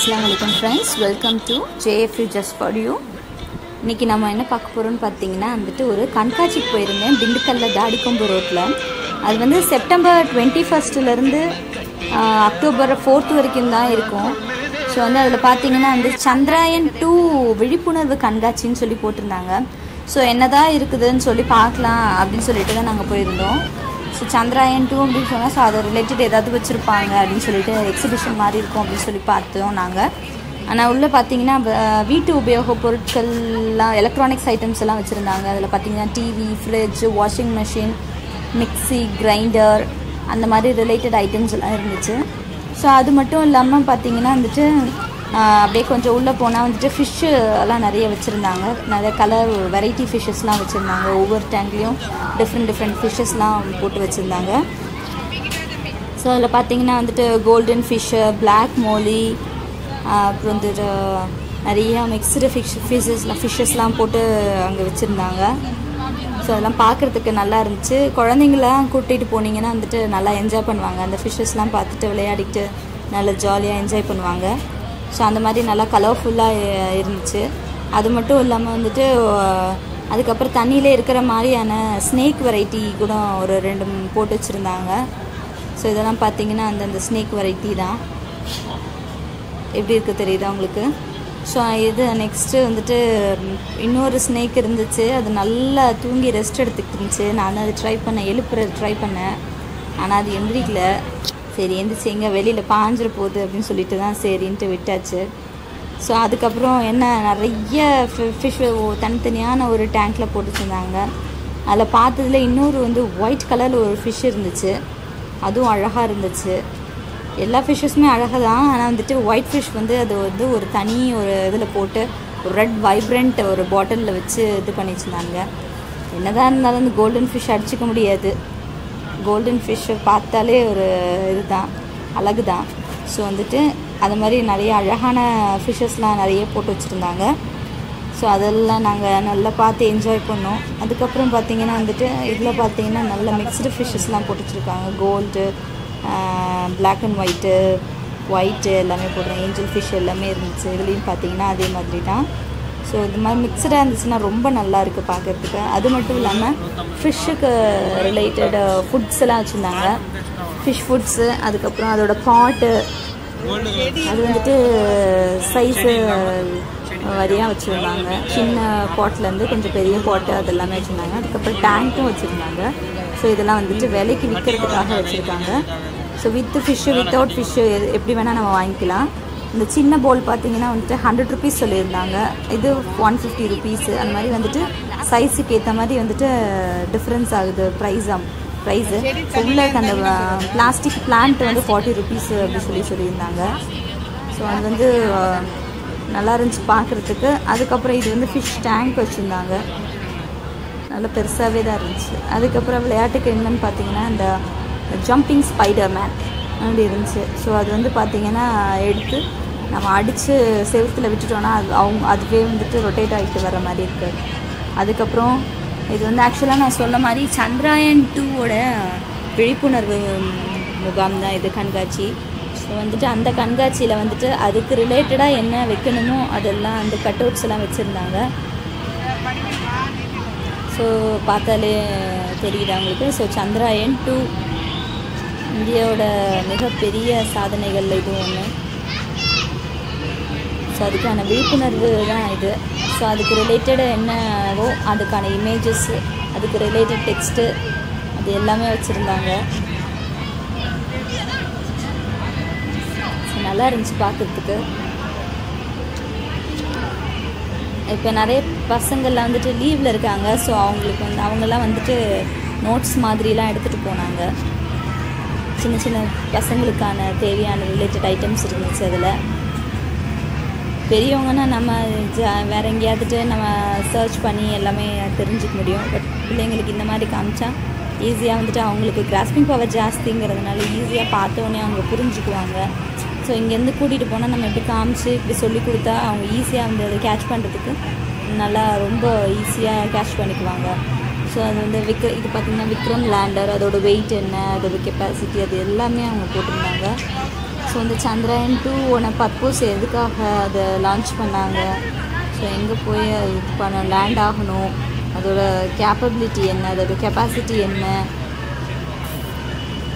அஸ்லாம் வலைக்கம் friends welcome to JFU just for you இன்றைக்கி நம்ம என்ன பார்க்க போகிறோம்னு பார்த்தீங்கன்னா வந்துட்டு ஒரு கண்காட்சிக்கு போயிருந்தேன். திண்டுக்கல்ல தாடிக்கொம்பு ரோட்டில் அது வந்து செப்டம்பர் டுவெண்ட்டி ஃபஸ்ட்டுலேருந்து அக்டோபர் ஃபோர்த் வரைக்கும் தான் இருக்கும். ஸோ வந்து அதில் பார்த்தீங்கன்னா வந்து சந்திராயன் டூ விழிப்புணர்வு கண்காட்சின்னு சொல்லி போட்டிருந்தாங்க. ஸோ என்னதான் இருக்குதுன்னு சொல்லி பார்க்கலாம் அப்படின்னு சொல்லிட்டு தான் நாங்கள் போயிருந்தோம். ஸோ சந்திராயன் டூ அப்படின்னு சொன்னால் ஸோ அதை ரிலேட்டட் ஏதாவது வச்சுருப்பாங்க அப்படின்னு சொல்லிட்டு எக்ஸிபிஷன் மாதிரி இருக்கும் அப்படின்னு சொல்லி பார்த்தோம் நாங்கள் ஆனால் உள்ளே பார்த்தீங்கன்னா வீட்டு உபயோக பொருட்கள்லாம் எலக்ட்ரானிக்ஸ் ஐட்டம்ஸ் எல்லாம் வச்சுருந்தாங்க. அதில் பார்த்தீங்கன்னா TV fridge washing machine mixie grinder அந்த மாதிரி ரிலேட்டட் ஐட்டம்ஸ் எல்லாம் இருந்துச்சு. ஸோ அது மட்டும் இல்லாமல் பார்த்தீங்கன்னா வந்துட்டு அப்படியே கொஞ்சம் உள்ளே போனால் வந்துட்டு ஃபிஷ்ஷு எல்லாம் நிறைய வச்சுருந்தாங்க. நிறைய கலர் வெரைட்டி ஃபிஷ்ஷஸ்லாம் வச்சுருந்தாங்க. ஒவ்வொரு டேங்க்லேயும் டிஃப்ரெண்ட் டிஃப்ரெண்ட் ஃபிஷ்ஷஸ்லாம் போட்டு வச்சுருந்தாங்க. ஸோ அதில் பார்த்தீங்கன்னா வந்துட்டு கோல்டன் ஃபிஷ்ஷு பிளாக் மோலி அப்புறம் வந்துட்டு நிறைய மிக்சடு ஃபிஷ் ஃபிஷஸ்லாம் ஃபிஷ்ஷஸ்லாம் போட்டு அங்கே வச்சுருந்தாங்க. ஸோ அதெல்லாம் பார்க்குறதுக்கு நல்லா இருந்துச்சு. குழந்தைங்களாம் கூட்டிகிட்டு போனீங்கன்னா வந்துட்டு நல்லா என்ஜாய் பண்ணுவாங்க. அந்த ஃபிஷ்ஷஸ்லாம் பார்த்துட்டு விளையாடிட்டு நல்லா ஜாலியாக என்ஜாய் பண்ணுவாங்க. ஸோ அந்த மாதிரி நல்லா கலர்ஃபுல்லாக இருந்துச்சு. அது மட்டும் இல்லாமல் வந்துட்டு அதுக்கப்புறம் தண்ணியிலே இருக்கிற மாதிரியான ஸ்னேக் வெரைட்டி கூட ஒரு ரெண்டு போட்டு வச்சுருந்தாங்க. ஸோ இதெல்லாம் பார்த்தீங்கன்னா அந்தந்த ஸ்னேக் வெரைட்டி தான். எப்படி இருக்குது தெரியுதா உங்களுக்கு? ஸோ இது நெக்ஸ்ட்டு வந்துட்டு இன்னொரு ஸ்னேக் இருந்துச்சு. அது நல்லா தூங்கி ரெஸ்ட் எடுத்துக்கிட்டு இருந்துச்சு. நான் அதை ட்ரை பண்ணேன் எழுப்புறது ட்ரை பண்ணேன். ஆனால் அது எந்திரிக்கல. சரி எந்திரிச்சு எங்கே வெளியில் பாஞ்சிட போகுது அப்படின்னு சொல்லிட்டு தான் சரின்ட்டு விட்டாச்சு. ஸோ அதுக்கப்புறம் என்ன நிறைய ஃபிஷ் தனித்தனியான ஒரு டேங்க்கில் போட்டு வச்சுருந்தாங்க அதில் பார்த்ததுல இன்னொரு வந்து ஒயிட் கலரில் ஒரு ஃபிஷ் இருந்துச்சு. அதுவும் அழகாக இருந்துச்சு. எல்லா ஃபிஷ்ஷஸுமே அழகாக தான் ஆனால் வந்துட்டு ஒயிட் ஃபிஷ் வந்து அது வந்து ஒரு தனி ஒரு இதில் போட்டு ஒரு ரெட் வைப்ரண்ட் ஒரு பாட்டிலில் வச்சு இது பண்ணி வச்சுருந்தாங்க என்னதான் இருந்தாலும் அந்த கோல்டன் ஃபிஷ் அடிச்சுக்க முடியாது. கோல்டன் ஃபிஷ்ஷை பார்த்தாலே ஒரு இதுதான் அழகு தான் ஸோ வந்துட்டு அது மாதிரி நிறைய அழகான ஃபிஷ்ஷஸ்லாம் நிறைய போட்டு வச்சுருந்தாங்க. ஸோ அதெல்லாம் நாங்கள் நல்லா பார்த்து என்ஜாய் பண்ணோம். அதுக்கப்புறம் பார்த்தீங்கன்னா வந்துட்டு இதில் பார்த்தீங்கன்னா நல்ல மிக்ஸ்டு ஃபிஷ்ஷஸ்லாம் போட்டு வச்சுருக்காங்க. Gold black and white white எல்லாமே போடுறேன் ஏஞ்சல் ஃபிஷ் எல்லாமே இருந்துச்சு. இதுலேயும் பார்த்தீங்கன்னா அதே மாதிரி தான். ஸோ இது மாதிரி மிக்சடாக இருந்துச்சுன்னா ரொம்ப நல்லா இருக்குது பார்க்குறதுக்கு. அது மட்டும் இல்லாமல் ஃபிஷ்ஷுக்கு ரிலேட்டட் ஃபுட்ஸ் எல்லாம் வச்சுருந்தாங்க. ஃபிஷ் ஃபுட்ஸு அதுக்கப்புறம் அதோட பாட்டு அது வந்துட்டு சைஸு வரியாக வச்சுருந்தாங்க. சின்ன பாட்லேருந்து கொஞ்சம் பெரிய பாட்டு அதெல்லாமே வச்சுருந்தாங்க. அதுக்கப்புறம் டேங்க்கும் வச்சுருந்தாங்க. ஸோ இதெல்லாம் வந்துட்டு விலைக்கு விற்கிறதுக்காக வச்சுருக்காங்க. So with fish without fish எப்படி வேணால் நம்ம வாங்கிக்கலாம். இந்த சின்ன போல் பார்த்தீங்கன்னா வந்துட்டு ஹண்ட்ரட் ருபீஸ் சொல்லியிருந்தாங்க. இது ஒன் ஃபிஃப்டி ருபீஸு அந்த மாதிரி வந்துட்டு சைஸுக்கு ஏற்ற மாதிரி வந்துட்டு டிஃப்ரென்ஸ் ஆகுது. ப்ரைஸாக ப்ரைஸு உள்ளே அந்த பிளாஸ்டிக் பிளான்ட் வந்து ஃபார்ட்டி ருபீஸ் அப்படின்னு சொல்லி சொல்லியிருந்தாங்க. ஸோ அது வந்து நல்லா இருந்துச்சு பார்க்குறதுக்கு. அதுக்கப்புறம் இது வந்து ஃபிஷ் டேங்க் வச்சுருந்தாங்க. நல்ல பெருசாகவே தான் இருந்துச்சு. அதுக்கப்புறம் விளையாட்டுக்கு என்னன்னு பார்த்தீங்கன்னா இந்த ஜம்பிங் ஸ்பைடர் மேன் அப்படி இருந்துச்சு. ஸோ அது வந்து பார்த்திங்கன்னா எடுத்து நம்ம அடித்து செவுத்தில் விட்டுட்டோன்னா அது அவங்க அதுவே வந்துட்டு ரொட்டேட் ஆகிட்டு வர மாதிரி இருக்குது. அதுக்கப்புறம் இது வந்து ஆக்சுவலாக நான் சொன்ன மாதிரி சந்திராயன் டூவோட விழிப்புணர்வு முகாம் தான் இது கண்காட்சி. ஸோ வந்துட்டு அந்த கண்காட்சியில் வந்துட்டு அதுக்கு ரிலேட்டடாக என்ன வைக்கணுமோ அதெல்லாம் அந்த கட் அவுட்ஸ் எல்லாம் வச்சுருந்தாங்க. ஸோ பார்த்தாலே தெரியுது அவங்களுக்கு ஸோ சந்திராயன் டூ இந்தியாவோட மிகப்பெரிய சாதனைகளில் இதுவும் ஒன்று ஸோ அதுக்கான விழிப்புணர்வு தான் இது. ஸோ அதுக்கு ரிலேட்டடாக என்னவோ அதுக்கான இமேஜஸ்ஸு அதுக்கு ரிலேட்டட் டெக்ஸ்ட்டு அது எல்லாமே வச்சுருந்தாங்க. ஸோ நல்லா இருந்துச்சு பார்க்குறதுக்கு இப்போ நிறைய பசங்கள்லாம் வந்துட்டு லீவில் இருக்காங்க. ஸோ அவங்களுக்கு வந்து அவங்கெல்லாம் வந்துட்டு நோட்ஸ் மாதிரிலாம் எடுத்துகிட்டு போனாங்க. சின்ன சின்ன பசங்களுக்கான தேவையான ரிலேட்டட் ஐட்டம்ஸ் இருந்துச்சு அதில். பெரியவங்கன்னா நம்ம ஜா வேற எங்கேயாவது நம்ம சர்ச் பண்ணி எல்லாமே தெரிஞ்சுக்க முடியும். பட் பிள்ளைங்களுக்கு இந்த மாதிரி காமிச்சா ஈஸியாக வந்துட்டு அவங்களுக்கு கிராஸ்பிங் பவர் ஜாஸ்திங்கிறதுனால ஈஸியாக பார்த்தோன்னே அவங்க புரிஞ்சுக்குவாங்க. ஸோ இங்கேருந்து கூட்டிகிட்டு போனால் நம்ம இப்படி காமிச்சு இப்படி சொல்லி கொடுத்தா அவங்க ஈஸியாக வந்து அதை கேட்ச் பண்ணுறதுக்கு நல்லா ரொம்ப ஈஸியாக கேட்ச் பண்ணிக்குவாங்க. ஸோ அது வந்து விக்ர இது பார்த்திங்கன்னா விக்ரம் லேண்டர் அதோட வெயிட் என்ன அதோட கெப்பாசிட்டி அது எல்லாமே அவங்க போட்டிருந்தாங்க. ஸோ இந்த சந்திராயன் டூ ஒன்று பர்பஸ் எதுக்காக அதை லான்ச் பண்ணாங்க? ஸோ எங்கே போய் இது பண்ண லேண்ட் ஆகணும்? அதோட கேப்பபிலிட்டி என்ன? அதோட கெப்பாசிட்டி என்ன?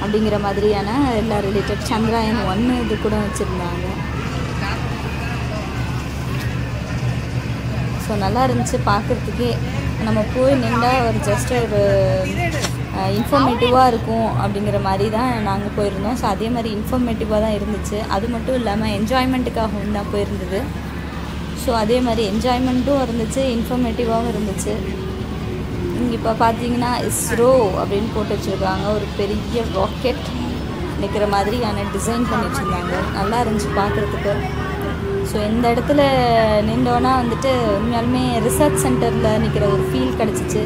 அப்படிங்கிற மாதிரியான எல்லா ரிலேட்டட் சந்திராயன் ஒன்று இது கூட வச்சுருந்தாங்க. ஸோ நல்லா இருந்துச்சு பார்க்குறதுக்கே. நம்ம போய் நின்றா ஒரு ஜஸ்ட் ஒரு இன்ஃபர்மேட்டிவாக இருக்கும் அப்படிங்கிற மாதிரி தான் நாங்கள் போயிருந்தோம். ஸோ அதே மாதிரி இன்ஃபர்மேட்டிவாக தான் இருந்துச்சு. அது மட்டும் இல்லாமல் என்ஜாய்மெண்ட்டுக்காகவும் தான் போயிருந்தது. ஸோ அதே மாதிரி என்ஜாய்மெண்ட்டும் இருந்துச்சு இன்ஃபர்மேட்டிவாகவும் இருந்துச்சு. இங்கே இப்போ பார்த்தீங்கன்னா இஸ்ரோ அப்படின்னு போட்டு வச்சுருக்காங்க. ஒரு பெரிய ராக்கெட் நிற்கிற மாதிரியான டிசைன் பண்ணி வச்சுருந்தாங்க நல்லா இருந்துச்சு பார்க்குறதுக்கு. ஸோ இந்த இடத்துல நின்றோன்னா வந்துட்டு உண்மையாலுமே ரிசர்ச் சென்டரில் நிற்கிற ஒரு ஃபீல் கிடச்சிச்சு.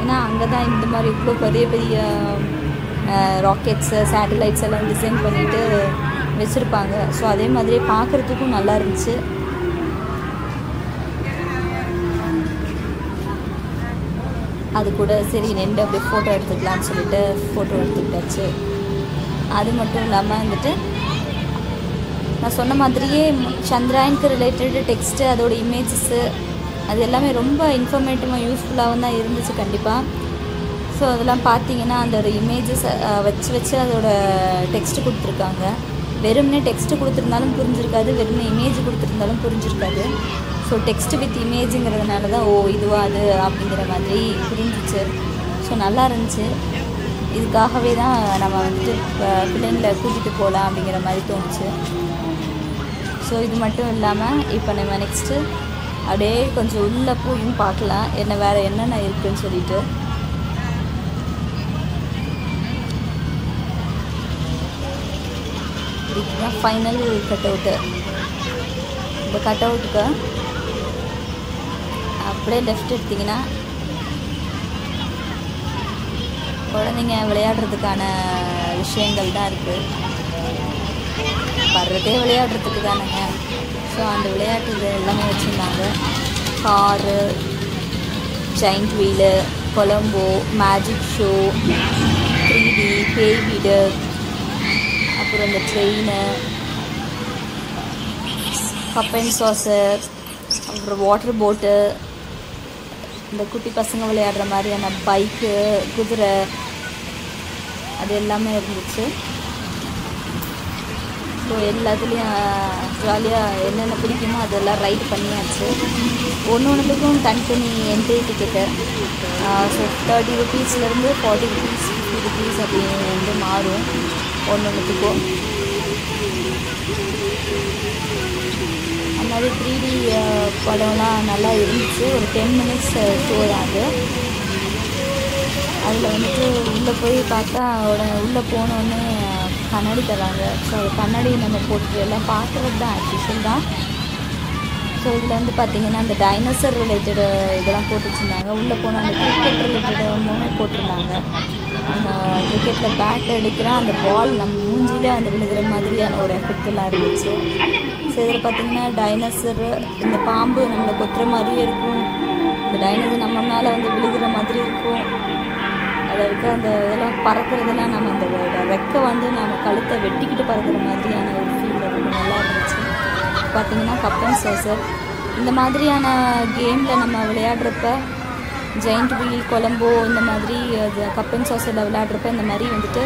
ஏன்னா அங்கே தான் இந்த மாதிரி இவ்வளோ பெரிய பெரிய ராக்கெட்ஸு சேட்டலைட்ஸ் எல்லாம் டிசைன் பண்ணிட்டு வச்சுருப்பாங்க. ஸோ அதே மாதிரி பார்க்குறதுக்கும் நல்லா இருந்துச்சு. அது கூட சரி நின்று அப்படியே ஃபோட்டோ எடுத்துக்கலாம்னு சொல்லிட்டு ஃபோட்டோ எடுத்துக்கிட்டாச்சு. அது மட்டும் இல்லாமல் வந்துட்டு நான் சொன்ன மாதிரியே சந்திராயனுக்கு ரிலேட்டட் டெக்ஸ்ட்டு அதோட இமேஜஸ்ஸு அது எல்லாமே ரொம்ப இன்ஃபர்மேட்டிவாக யூஸ்ஃபுல்லாகவும் தான் இருந்துச்சு கண்டிப்பாக ஸோ அதெல்லாம் பார்த்தீங்கன்னா அதோட இமேஜஸ் வச்சு வச்சு அதோட டெக்ஸ்ட் கொடுத்துருக்காங்க. வெறும்னே டெக்ஸ்ட்டு கொடுத்துருந்தாலும் புரிஞ்சிருக்காது வெறும்னே இமேஜ் கொடுத்துருந்தாலும் புரிஞ்சிருக்காது. ஸோ டெக்ஸ்ட் வித் இமேஜுங்கிறதுனால தான் ஓ இதுவா அது அப்படிங்கிற மாதிரி புரிஞ்சிச்சு. ஸோ நல்லா இருந்துச்சு. இதுக்காகவே தான் நம்ம வந்துட்டு பிள்ளைங்களை கூட்டிகிட்டு போகலாம் அப்படிங்கிற மாதிரி தோணுச்சு. ஸோ இது மட்டும் இல்லாமல் இப்போ நம்ம நெக்ஸ்ட்டு அப்படியே கொஞ்சம் உள்ளே போயும் பார்க்கலாம். என்ன வேறு என்னென்ன இருக்குன்னு சொல்லிட்டு. இதுதான் ஃபைனல் கட் அவுட்டு இந்த கட் அவுட்டுக்கு அப்படியே லெஃப்ட் எடுத்திங்கன்னா குழந்தைங்க விளையாடுறதுக்கான விஷயங்கள் தான் இருக்குது வர்றதே விளையாடுறதுக்கு தானேங்க. ஸோ அந்த விளையாட்டு இது எல்லாமே வச்சுருந்தாங்க. Car giant wheel Colombo magic show three D பேய் வீடு அப்புறம் இந்த ட்ரெயினு கப் அண்ட் சாசர் அப்புறம் வாட்டர் போட்டு இந்த குட்டி பசங்க விளையாடுற மாதிரியான பைக்கு குதிரை அது எல்லாமே இருந்துச்சு. ஸோ எல்லாத்துலேயும் ஜாலியாக என்னென்ன பிடிக்குமோ அதெல்லாம் ரைட் பண்ணியாச்சு. ஒன்று ஒன்றுத்துக்கும் தனித்தனி என்ட்ரி டிக்கெட்டு ஸோ தேர்ட்டி ருபீஸ்லேருந்து ஃபார்ட்டி ருபீஸ் ஃபிஃப்டி ருபீஸ் அப்படின்னு வந்து மாறும். ஒன்று ஒன்றுத்துக்கும் அந்த மாதிரி த்ரீ டி படம்லாம் நல்லா இருந்துச்சு. ஒரு டென் மினிட்ஸ் ஷோ தான் அது. அதில் வந்துட்டு உள்ளே போய் பார்த்தா உடனே உள்ளே போனோடனே கண்ணாடி தராங்க. ஸோ அது கண்ணாடி நம்ம போட்டு எல்லாம் பார்க்குறது தான் ஆக்சுவல் தான். ஸோ இதில் வந்து பார்த்திங்கன்னா அந்த டைனோசர் ரிலேட்டடு இதெல்லாம் போட்டு வச்சுருந்தாங்க உள்ளே போனால் அந்த கிரிக்கெட் ரிலேட்டடு ஒன்றுமே போட்டிருந்தாங்க. அந்த கிரிக்கெட்டில் பேட் எடுக்கிற அந்த பால் நம்ம மூஞ்சிலே அந்த விழுகிற மாதிரியான ஒரு எஃபெக்டெல்லாம் இருந்துச்சு. ஸோ இதில் பார்த்திங்கன்னா டைனோசர் இந்த பாம்பு நம்மளை கொத்துற மாதிரியே இருக்கும். இந்த டைனோசர் நம்ம மேலே வந்து விழுகிற மாதிரி இருக்கும். அதில் அந்த இதெல்லாம் பறக்கிறதெல்லாம் நம்ம அந்த ரெக்கை வந்து நம்ம கழுத்தை வெட்டிக்கிட்டு பறக்கிற மாதிரியான ஒரு ஃபீல் ரொம்ப நல்லா இருந்துச்சு. பார்த்திங்கன்னா கப்பன் சோசர் இந்த மாதிரியான கேமில் நம்ம விளையாடுறப்ப ஜெயிண்ட் வீல் கொலம்போ இந்த மாதிரி அது கப்பன் சோசரில் விளையாடுறப்ப இந்த மாதிரி வந்துட்டு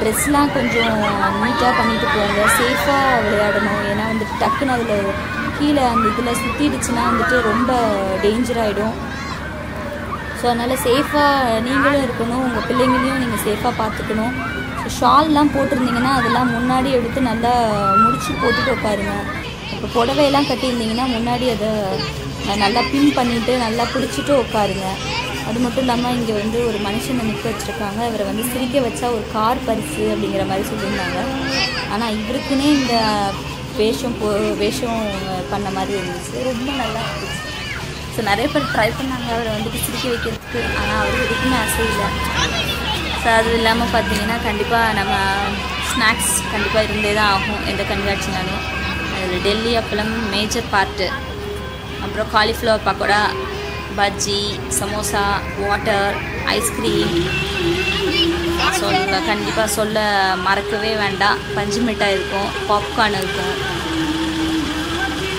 ட்ரெஸ்லாம் கொஞ்சம் நீட்டாக பண்ணிட்டு போவாங்க சேஃபாக விளையாடணும். ஏன்னா வந்துட்டு டக்குன்னு அதில் கீழே அந்த இதில் சுற்றிடுச்சுன்னா வந்துட்டு ரொம்ப டேஞ்சர் ஆகிடும் ஸோ அதனால் சேஃபாக நீங்களும் இருக்கணும் உங்கள் பிள்ளைங்களையும் நீங்கள் சேஃபாக பார்த்துக்கணும். ஸோ ஷால்லாம் போட்டிருந்தீங்கன்னா அதெல்லாம் முன்னாடி எடுத்து நல்லா முடிச்சு போட்டுட்டு உட்காருங்க. இப்போ புடவையெல்லாம் கட்டியிருந்தீங்கன்னா முன்னாடி அதை நல்லா பின் பண்ணிவிட்டு நல்லா பிடிச்சிட்டு உட்காருங்க. அது மட்டும் இல்லாமல் இங்கே வந்து ஒரு மனுஷனை நிற்க வச்சுருக்காங்க. இவரை வந்து சிரிக்க வச்சா ஒரு கார் பரிசு அப்படிங்கிற மாதிரி சொல்லியிருந்தாங்க. ஆனால் இவருக்குன்னே இந்த வேஷம் போ வேஷம் பண்ண மாதிரி இருந்துச்சு. ரொம்ப நல்லா இருந்துச்சு. ஸோ நிறைய பேர் ட்ரை பண்ணாங்க. அவரை வந்துட்டு சிரிக்க வைக்கிறதுக்கு. ஆனால் அவர் எதுக்குமே ஆசை இல்லை. ஸோ அது இல்லாமல் பார்த்தீங்கன்னா கண்டிப்பாக நம்ம ஸ்நாக்ஸ் கண்டிப்பாக இருந்தே தான் ஆகும் எந்த கண்காட்சினாலும். அதில் டெல்லி அப்பளம் மேஜர் பார்ட்டு அப்புறம் cauliflower pakoda bajji samosa water ice cream சொல்ல கண்டிப்பாக சொல்ல மறக்கவே வேண்டாம். பஞ்சு மிட்டாய் இருக்கும் பாப்கார்ன் இருக்கும்.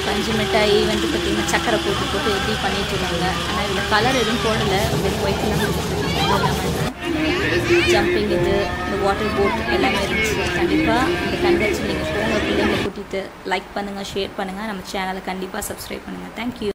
பஞ்சு மிட்டாய் வந்து பார்த்திங்கன்னா சக்கரை போட்டு போட்டு எப்படி பண்ணிட்டு இருந்தாங்க. ஆனால் இதில் கலர் எதுவும் போடலை. வெறும் ஒயிட் ஜம்பிங் இது இந்த வாட்டர் போட் எல்லாமே இருந்துச்சு. கண்டிப்பாக இந்த கண்காட்சி நீங்கள் போங்க பிள்ளைங்களை கூட்டிகிட்டு லைக் பண்ணுங்கள் ஷேர் பண்ணுங்கள் நம்ம சேனலை கண்டிப்பாக சப்ஸ்கிரைப் பண்ணுங்கள் தேங்க்யூ